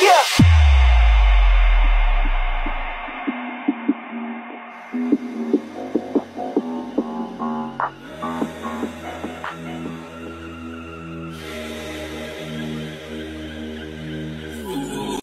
yeah.